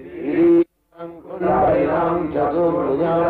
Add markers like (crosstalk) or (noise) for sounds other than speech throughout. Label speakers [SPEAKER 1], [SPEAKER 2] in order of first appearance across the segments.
[SPEAKER 1] Jadi, jangan
[SPEAKER 2] kau lihat yang
[SPEAKER 1] jatuh menyala.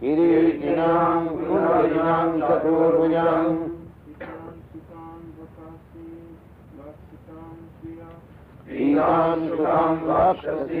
[SPEAKER 1] Chaturbhujam
[SPEAKER 2] Kiritinam Kundalinam Chaturbhujam Itam Sukam Vakasi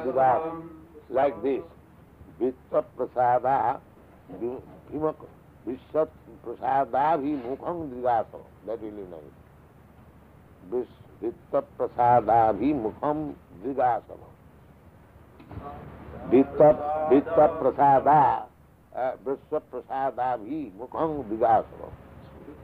[SPEAKER 1] Vivasavam Like this. Vitta Prasada Vimukam Vishvat Prasada Vimukam Vivasavam That really nice. Vis- Vitta Prasada Vimukam Vivasavam Vitta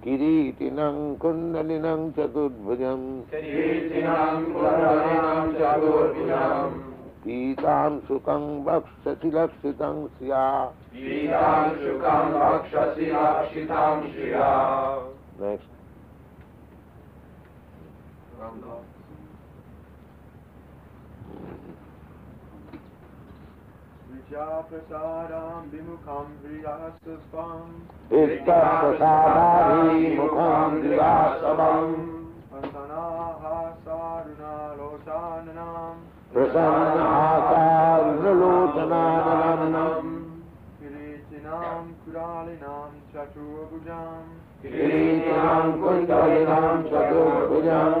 [SPEAKER 1] Vishvat Prasada Vimukam Vivasavam Vitta Prasada Vimukam Vivasavam प्रसन्न हासारुलोचनाननम् किरीटिनं कुण्डलिनं चतुर्भुजम् पीतां सुखं वक्षसि लक्षितं स्या next
[SPEAKER 2] Vijaprasadam Vimukam Vyasasvam
[SPEAKER 1] वित्तप्रसादाभिमुखं विलासवम्
[SPEAKER 2] Prasana Hasaruna Lochananam
[SPEAKER 1] प्रसन्नहासारुलोचनाननम्
[SPEAKER 2] Kiritinam Kuralinam Chaturbhujam
[SPEAKER 1] किरीटिनं कुण्डलिनं चतुर्भुजम्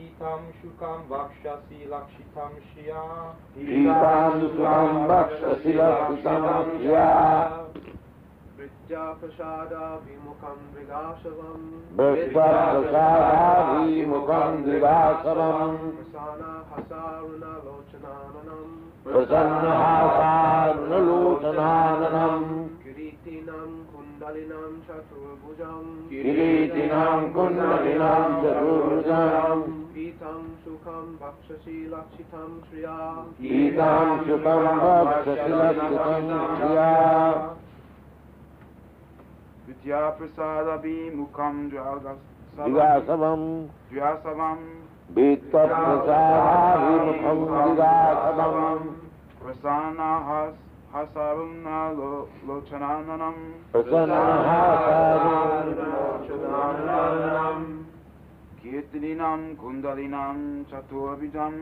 [SPEAKER 2] Pitam
[SPEAKER 3] Shukam Vakshasi Lakshitam Shriya
[SPEAKER 1] पीतां सुखं वक्षसि लक्षितं स्या
[SPEAKER 2] Vidya Prasada Vimukam Vrigashavam
[SPEAKER 1] विश्वप्रसादाभिमुखं विलासवम्
[SPEAKER 2] दलिनां चतुर्भुजां
[SPEAKER 1] किरीटिनां कुण्डलिनां चतुर्भुजां
[SPEAKER 2] पीतां सुखं भक्षसि लक्षितां श्रिया।
[SPEAKER 1] पीतां सुखं भक्षसि लक्षितां
[SPEAKER 4] Shriya. विद्याप्रसादभिमुखं
[SPEAKER 1] द्वागसवं
[SPEAKER 5] द्व्यासवं।
[SPEAKER 1] वित्तप्रसादाभिमुखं द्विगासवं
[SPEAKER 5] प्रसान्नाः has Hasaruna lo Lochananam
[SPEAKER 1] प्रसन्नहासारुणलोचनाननम्
[SPEAKER 5] Kirtininam Kundalinam Chaturabhijam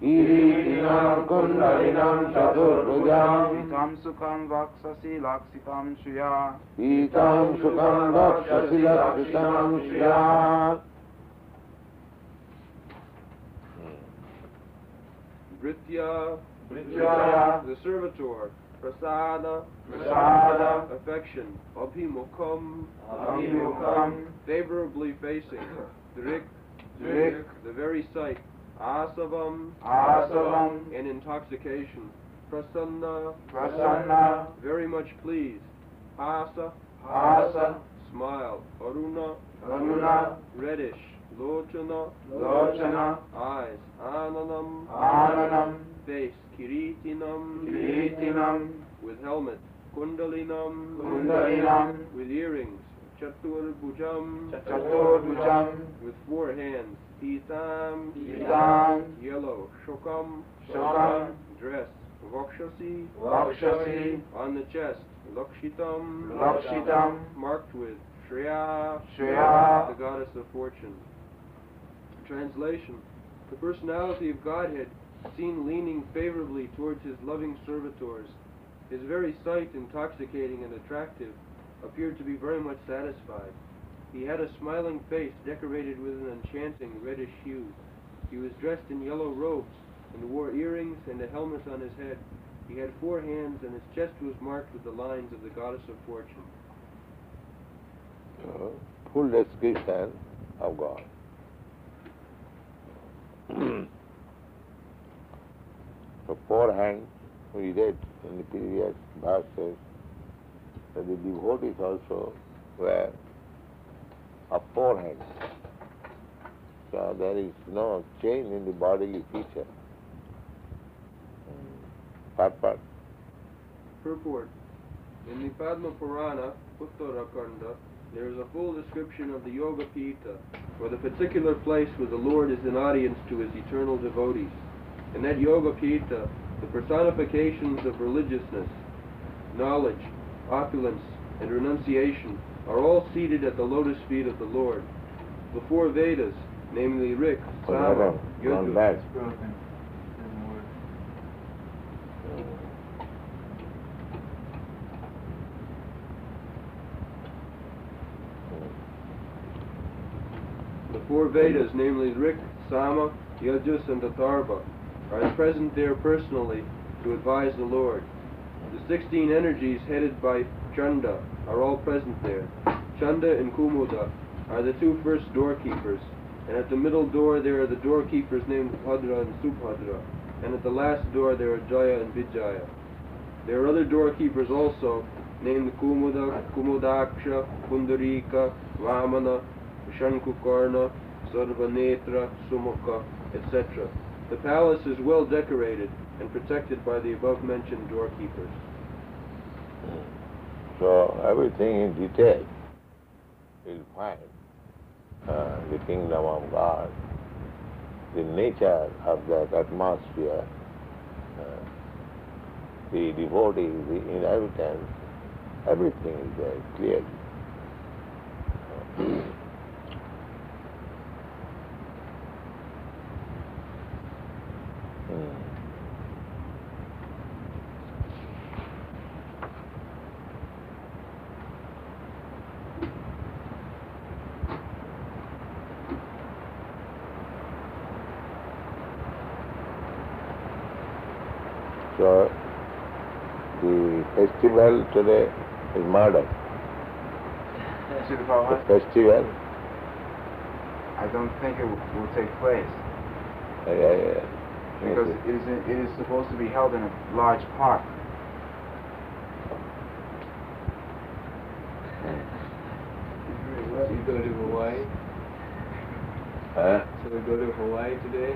[SPEAKER 1] किरीटिनं कुण्डलिनं चतुर्भुजम्
[SPEAKER 5] Vitam Sukham Vaksasi Laksitam Shriya
[SPEAKER 1] पीतं सुखं वक्षसि लक्षितं स्यात्
[SPEAKER 3] Britya, The servitor, Prasada,
[SPEAKER 5] Prasada,
[SPEAKER 3] affection, Abhimukham,
[SPEAKER 5] Abhimukam
[SPEAKER 3] favorably facing, Drik,
[SPEAKER 5] Drik,
[SPEAKER 3] the very sight, Asavam,
[SPEAKER 5] Asavam.
[SPEAKER 3] And intoxication, Prasanna,
[SPEAKER 5] Prasanna.
[SPEAKER 3] Very much pleased, Asa,
[SPEAKER 5] Asa
[SPEAKER 3] smile, Aruna,
[SPEAKER 5] Aruna.
[SPEAKER 3] Reddish, Lochana,
[SPEAKER 5] Lochana
[SPEAKER 3] eyes, Ananam,
[SPEAKER 5] Ananam
[SPEAKER 3] face, Kiritinam,
[SPEAKER 5] Kiritinam.
[SPEAKER 3] With helmet, Kundalinam,
[SPEAKER 5] Kundalinam.
[SPEAKER 3] With earrings, Chatur Bhujam,
[SPEAKER 5] Chaturbhujam
[SPEAKER 3] with four hands, Pitam,
[SPEAKER 5] Pitam
[SPEAKER 3] yellow, Shokam,
[SPEAKER 5] Shokam.
[SPEAKER 3] Dress, Vakshasi,
[SPEAKER 5] Vakshasi
[SPEAKER 3] on the chest, Lakshitam,
[SPEAKER 5] Lakshitam.
[SPEAKER 3] Marked with Shreya,
[SPEAKER 5] Shreya.
[SPEAKER 3] The goddess of fortune. Translation. The personality of Godhead, seen leaning favorably towards his loving servitors, his very sight intoxicating and attractive, appeared to be very much satisfied. He had a smiling face decorated with an enchanting reddish hue. He was dressed in yellow robes and wore earrings and a helmet on his head. He had four hands and his chest was marked with the lines of the goddess of fortune.
[SPEAKER 1] Uh, full description of God. (clears throat) hands we read in the previous verses that the devotees also were hands. So there is no change in the bodily feature. Purport.
[SPEAKER 3] Purport. In the Padma Purana, Uttarakanda, there is a full description of the Yoga Pitha, or the particular place where the Lord is in audience to his eternal devotees. In that Yoga Pitha, the personifications of religiousness, knowledge, opulence, and renunciation are all seated at the lotus feet of the Lord. The four Vedas, namely Rik, Sama, Yajur. The four Vedas, namely Rik, Sama, Yajus, and Atharva, are present there personally to advise the Lord. The sixteen energies headed by Chanda are all present there. Chanda and Kumuda are the two first doorkeepers, and at the middle door there are the doorkeepers named Bhadra and Subhadra, and at the last door there are Jaya and Vijaya. There are other doorkeepers also, named Kumuda, Kumudaksha, Pundarika, Vamana, Shankukarna, Sarvanetra, Sumukha, etc. The palace is well decorated and protected by the above mentioned doorkeepers.
[SPEAKER 1] So everything in detail you'll find uh, the kingdom of God, the nature of that atmosphere, uh, the devotees, the inhabitants, everything is there clearly. So the festival today is murder. The festival,
[SPEAKER 5] I don't think it will, will take place
[SPEAKER 1] uh, uh,
[SPEAKER 5] because it is, it is supposed to be held in a large park.
[SPEAKER 3] So you go to Hawaii?
[SPEAKER 1] huh?
[SPEAKER 3] So we go to Hawaii today?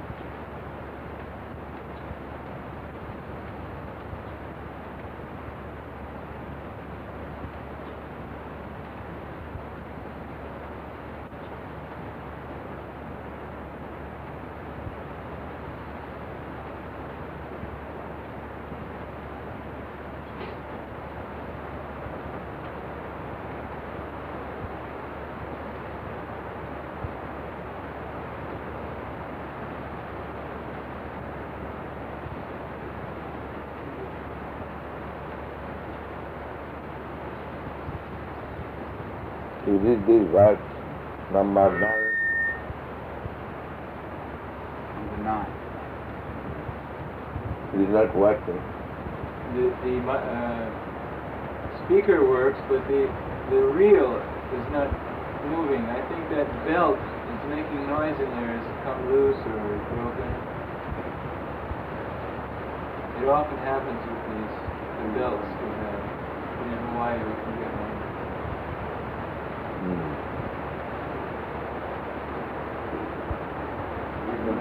[SPEAKER 1] read this verse, number nine.
[SPEAKER 4] Number nine.
[SPEAKER 1] It is not working.
[SPEAKER 6] the, the uh, speaker works, but the the reel is not moving. I think that belt is making noise in there. Has it come loose or broken? It often happens with these the belts we have. In Hawaii, we can get one.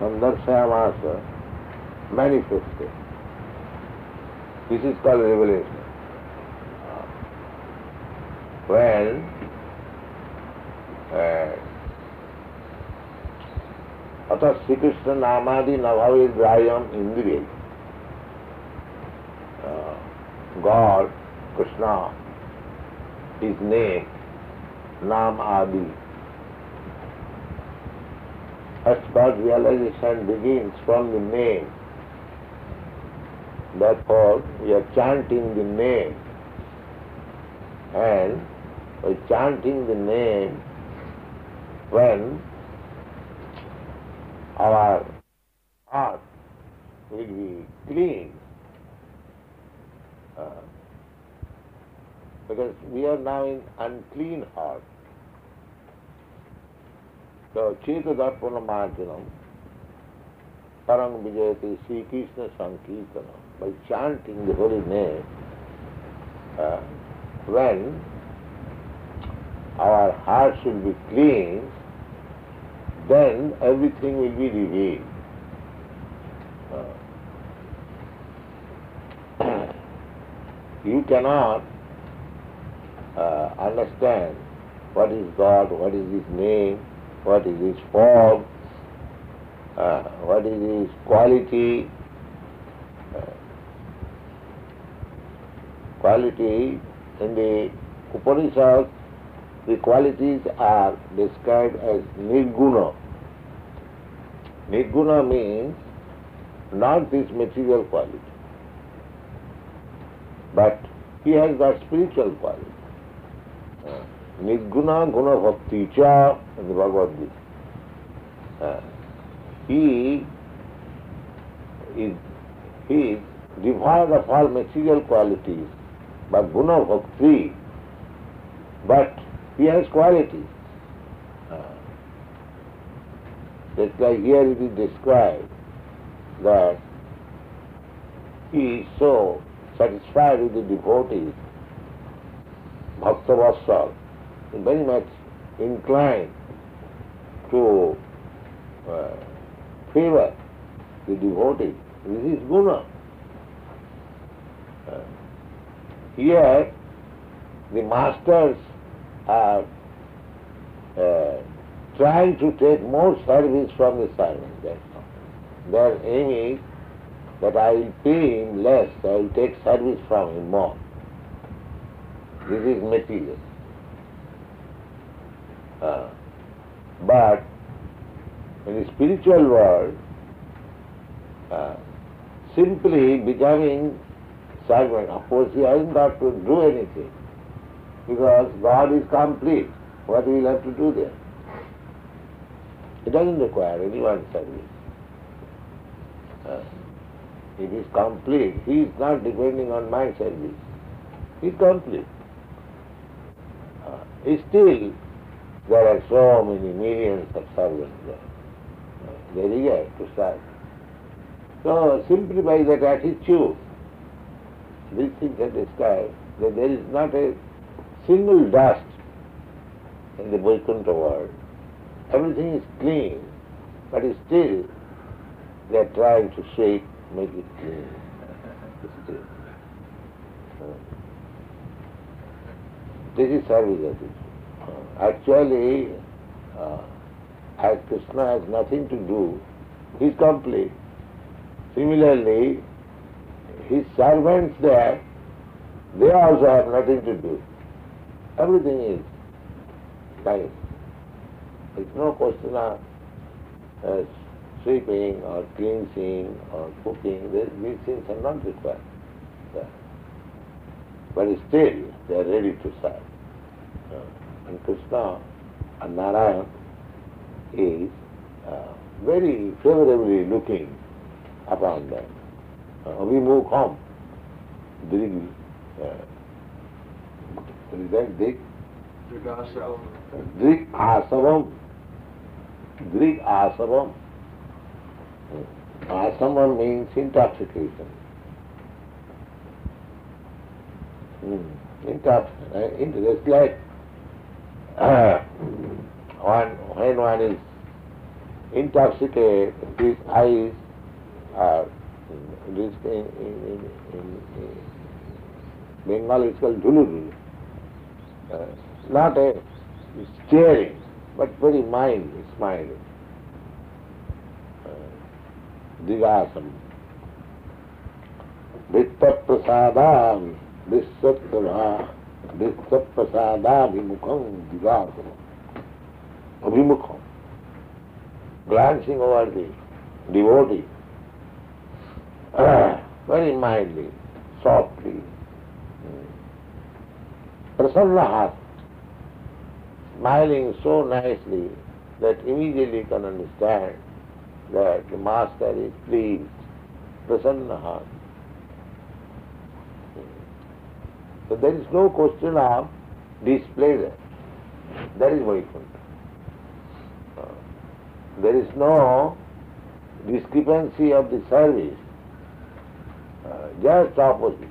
[SPEAKER 1] संदर्शयास manifesto this is called revolution well अतः श्रीकृष्ण नामादि नभाव्राह्यम इंद्रिय God Krishna is name नाम आदि First God realization begins from the name. Therefore, we are chanting the name. And by chanting the name, when our heart will be clean, uh, because we are now in unclean heart. So, Cheta Darpana Marjanam, Parang Vijayati Sri Krishna Sankirtanam, by chanting the holy name, uh, when our heart should be clean, then everything will be revealed. Uh, (clears throat) you cannot uh, understand what is God, what is His name, what is His form, uh, what is His quality. Uh, quality in the Upanishads, the qualities are described as nirguna. Nirguna means not this material quality. But he has got spiritual quality. Cha in the Bhagavad Gita. Uh, he is devoid of all material qualities, but guna bhakti, but he has qualities. That's why here it is described that he is so satisfied with the devotees, Bhakta Vassal, very much inclined to uh, favor the devotee. This is guna. Uh, here, the masters are uh, trying to take more service from the servant. That's all. Their aim is that I will pay him less, I will take service from him more. This is material. Uh, but in the spiritual world, uh, simply becoming servant, of course he hasn't got to do anything because God is complete. What will have to do there? It doesn't require anyone's service. Uh, it is complete. He is not depending on my service. He is complete. Uh, still, there are so many millions of servants there. Uh, they eager to serve. So simply by that attitude, these things are described, that there is not a single dust in the Vaikuntha world. Everything is clean, but still they are trying to shape, make it clean. Still. Uh, This is service attitude. Actually, uh, as Krishna has nothing to do, he is complete. Similarly, his servants there, they also have nothing to do. Everything is nice. It's no question of uh, sweeping or cleansing or cooking. These things are not required. But still, they are ready to serve. Uh, and Krishna and Narayan is uh, very favorably looking upon them. Uh, Abhimukham, Drig, uh, what is that, Drig?
[SPEAKER 3] Drigasavam.
[SPEAKER 1] Drig Asavam. Drig Asavam. Asavam means intoxication. Mm. Intoxication. It's like uh, one, when one is intoxicated, his eyes are it is in, in, in, in Bengal it's called dhululu. Uh, not a staring, but very mild, smiling. Uh, Digasam. Vittaprasadam, Vissattva, Vissaprasadabhimukham, Digasam. Abhimukham. Glancing over the devotee, very mildly, softly. Prasanna smiling so nicely that immediately you can understand that the master is pleased. Prasanna So there is no question of displeasure. That is Vaikuntha. Uh, There is no discrepancy of the service. Uh, just opposite.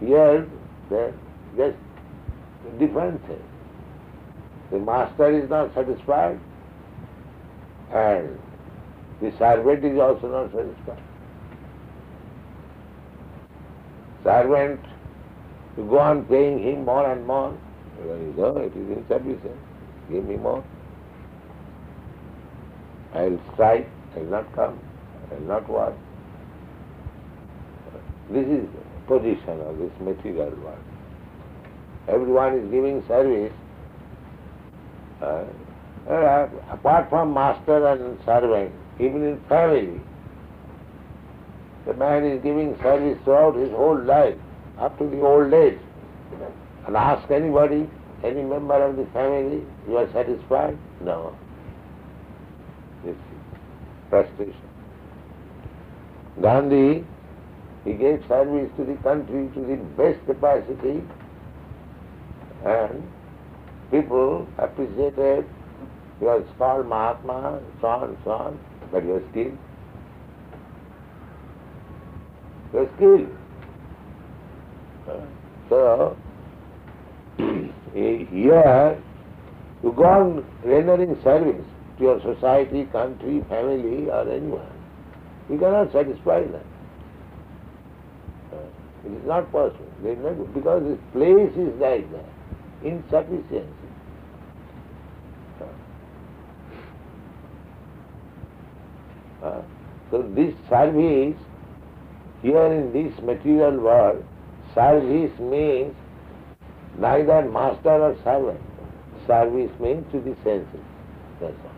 [SPEAKER 1] Here, there just differences. The master is not satisfied and the servant is also not satisfied. Servant, you go on paying him more and more. There you go, it is insufficient. Give me more. I will strike, I will not come, I will not work. This is position of this material world. Everyone is giving service. Uh, apart from master and servant, even in family, the man is giving service throughout his whole life, up to the old age. And ask anybody, any member of the family, you are satisfied? No. This frustration. Gandhi, he gave service to the country to the best capacity and people appreciated he was called Mahatma, so on so on, but he was killed. He was killed. So, (clears throat) here you go on rendering service to your society, country, family or anyone. You cannot satisfy them. Uh, It is not possible. Because this place is like that. Insufficiency. Uh, So this service, here in this material world, service means neither master or servant. Service means to the senses. That's all.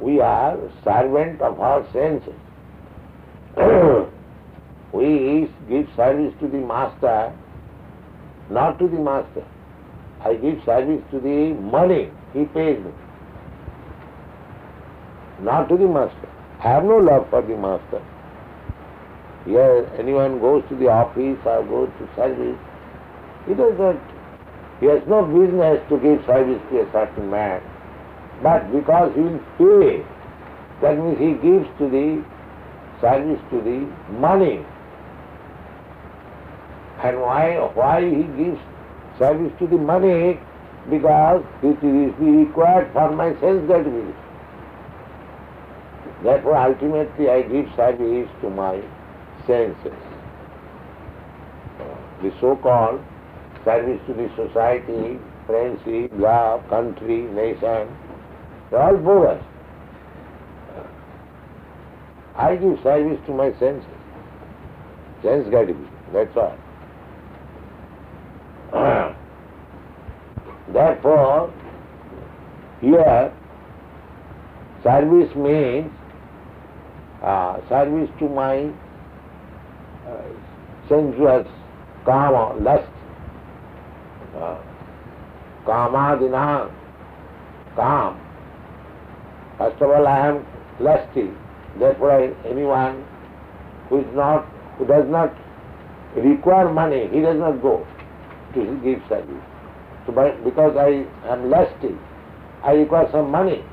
[SPEAKER 1] We are servant of our senses. (clears throat) we give service to the master, not to the master. I give service to the money, he pays me. Not to the master. I have no love for the master. Here anyone goes to the office or goes to service, he does not, he has no business to give service to a certain man. But because he will pay, that means he gives to the service to the money. And why, why he gives service to the money? Because it is required for my sense gratification. Therefore, ultimately, I give service to my senses. The so-called service to the society, friendship, love, country, nation, they are all bogus. I give service to my senses. Sense gratification, that's all. (clears throat) Therefore, here, service means uh, service to my sensuous kama, lust. Uh, kamadina, kam. First of all, I am lusty. Therefore, I, anyone who is not, who does not require money, he does not go to give service. So, because I am lusty, I require some money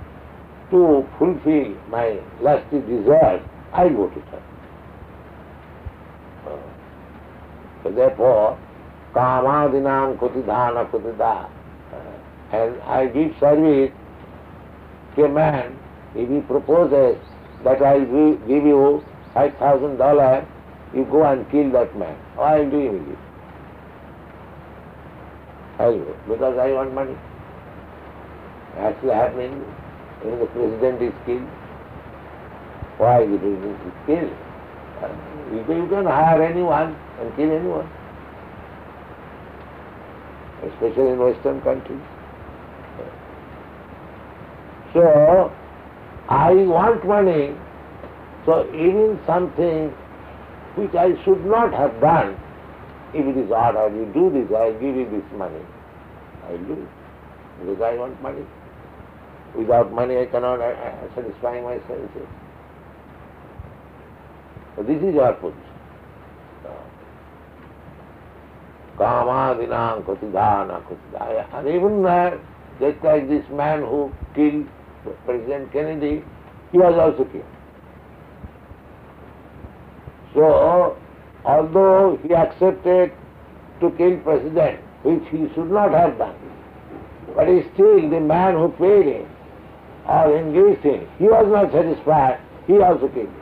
[SPEAKER 1] to fulfill my lusty desire, I go to service. Uh, So therefore, kamadinam kutidhana And I give service to a man, if he proposes that I will give you five thousand dollars, you go and kill that man. Oh, I will do immediately. I will go, because I want money. Actually happening, when the president is killed. Why the president is killed? Uh, you can hire anyone and kill anyone, especially in Western countries. So, I want money, so even something which I should not have done, if it is ordered, you do this, I give you this money. I do it, because I want money. Without money I cannot uh, uh, satisfy my senses. So this is your position. Kamadinam kutidhana kutidaya. And even uh, just like this man who killed President Kennedy, he was also killed. So, although he accepted to kill President, which he should not have done, but still the man who paid him or engaged him, he was not satisfied, he also killed him.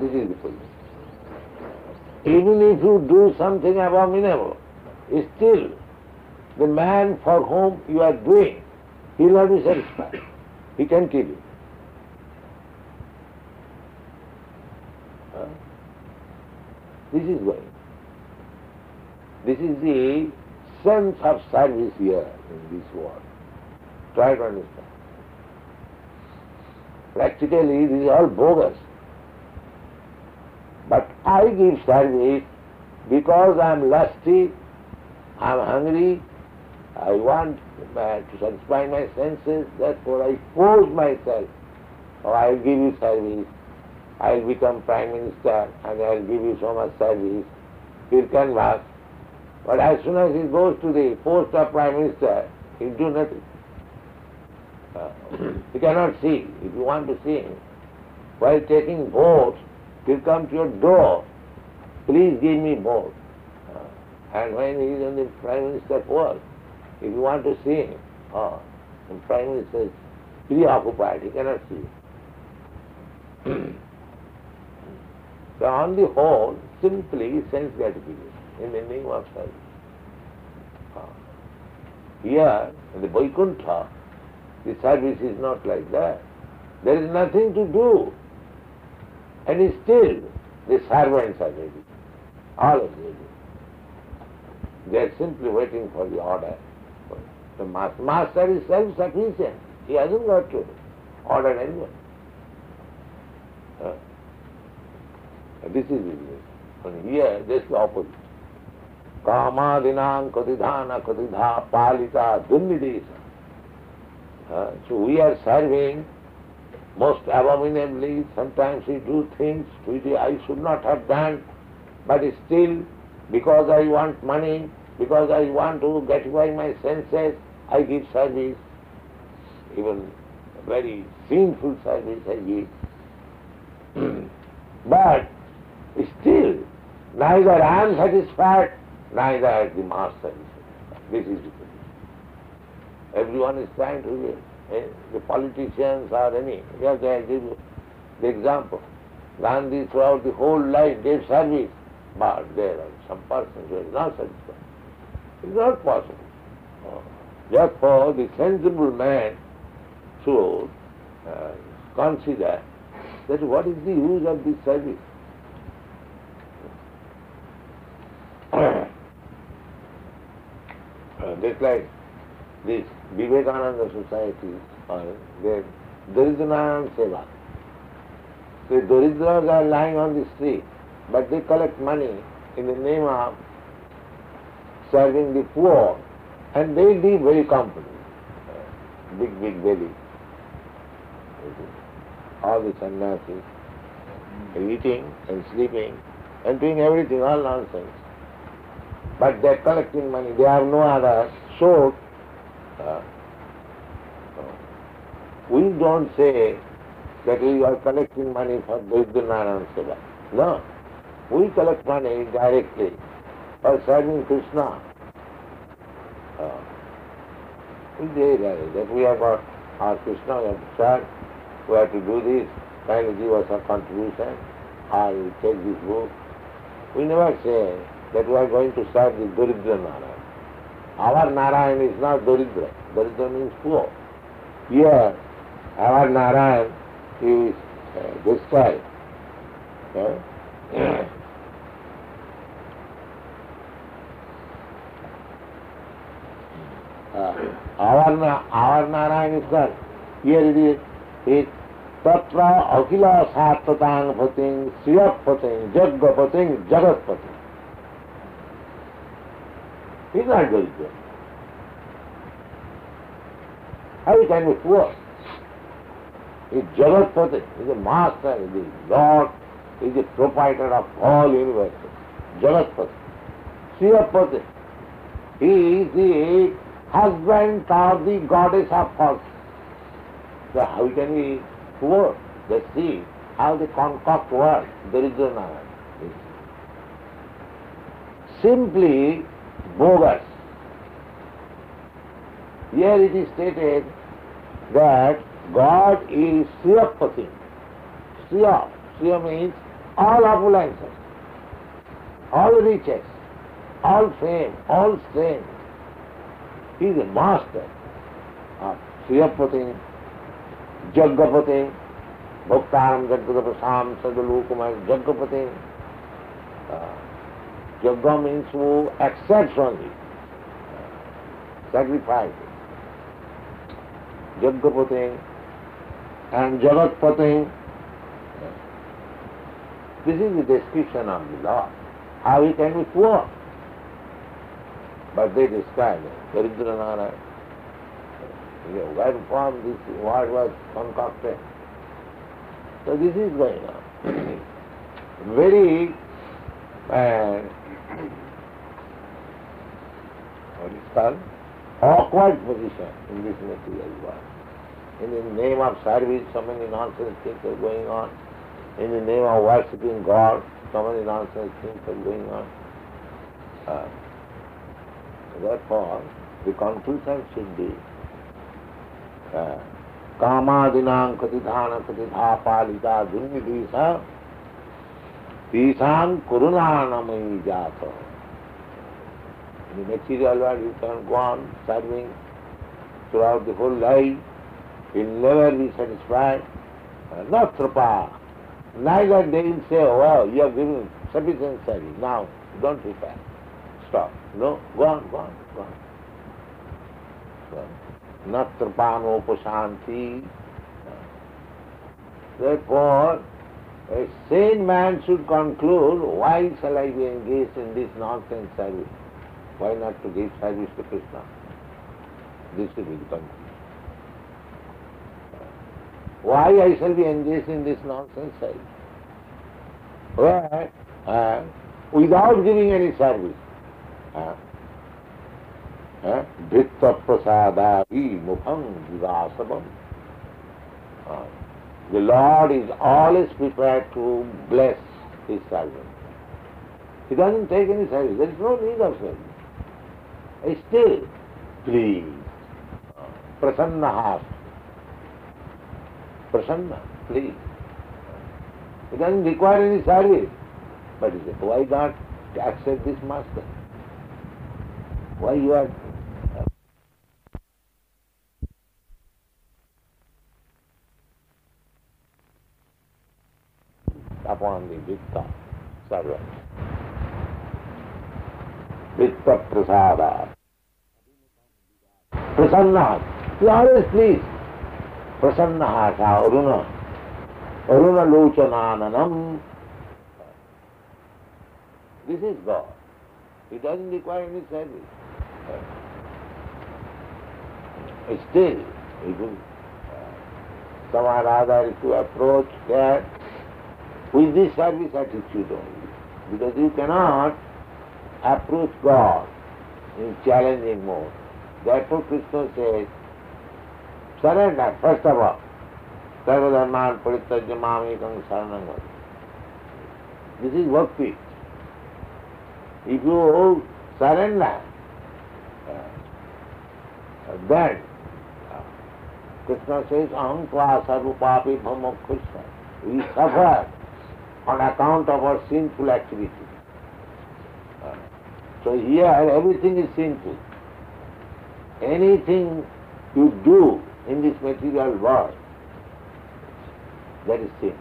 [SPEAKER 1] This is the position. Even if you do something abominable, still the man for whom you are doing, he will not be satisfied. He can kill you. This is why. This is the sense of service here in this world. Try to understand. Practically, this is all bogus. But I give service because I am lusty, I am hungry, I want uh, to satisfy my senses, therefore I force myself. Oh, I will give you service, I will become Prime Minister and I will give you so much service. He can work. But as soon as he goes to the post of Prime Minister, he will do nothing. Uh, (clears throat) you cannot see. If you want to see him, while taking votes, he'll come to your door. Please give me vote. Uh, and when he is on the Prime Minister post, if you want to see him, oh, the Prime Minister's preoccupied, he cannot see. (clears throat) so on the whole, simply sense gratification in the name of service. Ah. Here, in the Vaikuntha, the service is not like that. There is nothing to do. And still, the servants are ready. All are ready. They are simply waiting for the order. The mas- master is self-sufficient. He hasn't got to order anyone. Uh, this is business. And here, just the opposite. Kamadinam katidhana katidha palita dunnidesa. So we are serving most abominably. Sometimes we do things which I should not have done, but still, because I want money, because I want to gratify my senses, I give service. Even very sinful service I give. (clears throat) but still, neither I am satisfied, neither the master is satisfied. This is the. Everyone is trying to live. Eh? The politicians or any. Yes, I give the example. Gandhi throughout the whole life gave service, but there are some persons who are not satisfied. It's not possible. Therefore, the sensible man should uh, consider that what is the use of this service? (coughs) uh, just like this Vivekananda Society or their Daridranarayan Seva. The Daridras are lying on the street, but they collect money in the name of serving the poor, and they live very comfortably. Uh, big, big belly. All the sannyasis, eating and sleeping and doing everything, all nonsense. But they're collecting money, they have no other source. Uh, we don't say that we are collecting money for Daridranarayan Seva. No. We collect money directly for serving Krishna. Uh, we say that we have got our Krishna, we have to we have to do this, kindly give us a contribution, I will take this book. We never say that we are going to serve the Narayan. Our Narayan is not Daridra. Daridra means poor. Here, our (coughs) Narayan is uh, this guy. Yeah? Uh, our, Na- our Narayan is God. Here it is, it Tatra He's not very good. How he can be poor? He's Jagat Pating, he's a master, he's a Lord, he's the proprietor of all universes. Sriyat Pating. He is the husband of the goddess of fortune. So how can we poor? Let's see how they concoct words. There is no Simply bogus. Here it is stated that God is Sriyapati. Sriya. Sriya means all opulences, all riches, all fame, all strength. He is a master of Sriyapati, Jaggapati, Bhaktaram Jaggapasam Sadalukumai Jaggapati. Uh, Jagga means who accepts only, sacrifice. Jaggapati and Jagatpati. This is the description of the Lord. How he can be poor. But they describe it. Daridra where from this word was concocted. So this is going on. (clears throat) Very uh, is awkward position in this material world. In the name of service, so many nonsense things are going on. In the name of worshipping God, so many nonsense things are going on. Uh, therefore, the conclusion should be uh, कामादिनां कतिधान कतिधा Palita दुर्निधीसा तेषां करुणानमयी जात. In the material world you can go on serving throughout the whole life, you'll never be satisfied. Uh, Not trapa. Neither they will say, oh, well, you have given sufficient service, now don't repair. Stop. No, go on, go on, go on. On. Not trapanopasanti. Therefore, a sane man should conclude, why shall I be engaged in this nonsense service? Why not to give service to Krishna? This is the conclusion. Why I shall be engaged in this nonsense service? Why? Uh, without giving any service. Uh, uh. Uh, the Lord is always prepared to bless His servant. He doesn't take any service. There is no need of service. Uh, Still, please, prasanna heart. Prasanna, please. It doesn't require any service. But he said, why not accept this master? Why you are upon the Vitta servant. Vitta prasada. Prasanna. He always pleased. Prasanna hata aruna. Aruna lochanananam. This is God. He doesn't require any service. Still, he will, uh, somehow or other you approach that with this service attitude only. Because you cannot approach God in challenging mode. Therefore Krishna says, surrender first of all. Sarvadharman saranam vraj. This is bhakti. If you surrender, uh, then uh, Krishna says, aham tva. We suffer on account of our sinful activity. Uh, So here everything is sinful. Anything you do in this material world, that is sin.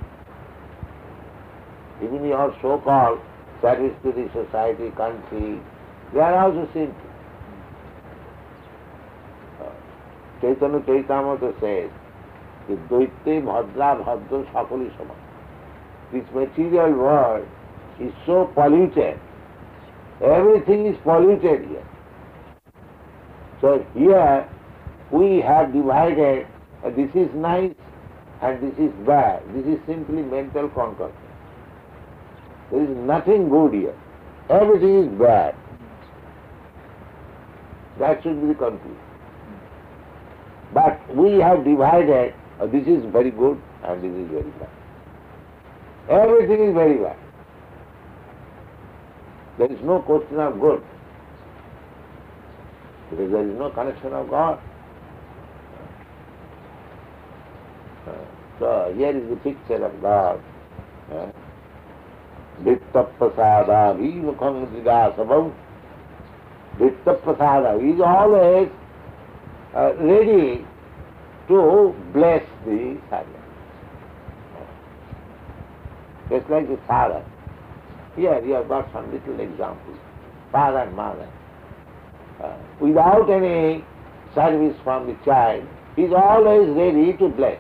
[SPEAKER 1] Even your so-called service to the society, country, they are also sinful. Uh, Chaitanya Chaitamata says, যে দৈত্যে ভদ্রা ভদ্র সকলই সমান This material world is so polluted. Everything is polluted here. So here we have divided uh, this is nice and this is bad. This is simply mental concoction. There is nothing good here. Everything is bad. That should be the conclusion. But we have divided uh, this is very good and this is very bad. Everything is very bad. There is no question of good. Because there is no connection of God. So here is the picture of God. Vitta prasada vimukham vidasavam. Vitta prasada. He is always uh, ready to bless the servant. Just like the father. Here you have got some little examples. Father and mother. Uh, without any service from the child, he is always ready to bless.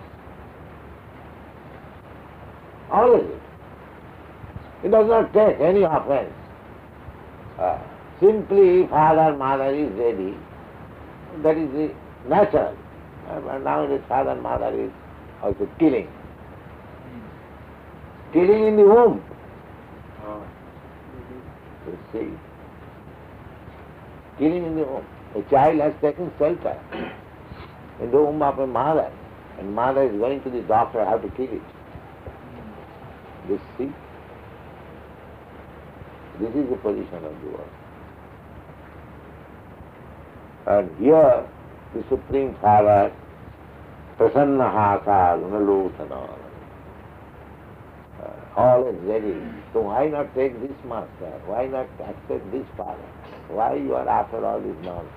[SPEAKER 1] Always. He does not take any offense. Uh, simply father, and mother is ready. That is the natural. Uh, nowadays father and mother is also killing. Killing in the womb. You see. Killing in the womb. A child has taken shelter in the womb of a mother. And mother is going to the doctor how to kill it. You see. This is the position of the world. And here the Supreme Father Prasanna Hasa, loose all. Is ready. So why not take this master? Why not accept this father? Why you are after all this nonsense?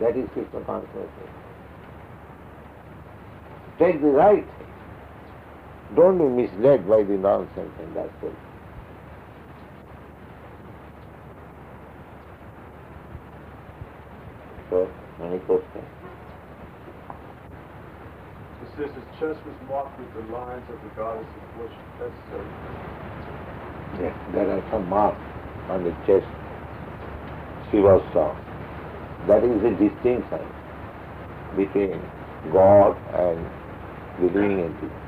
[SPEAKER 1] That is Krishna consciousness. Take the right. Don't be misled by the nonsense and that's it. So, any questions?
[SPEAKER 4] Says his chest was marked with the lines of the goddess of fortune. That's so.
[SPEAKER 1] Yes, there are some marks on the chest. Srivatsa. That is the distinction between God and the living entity.